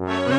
you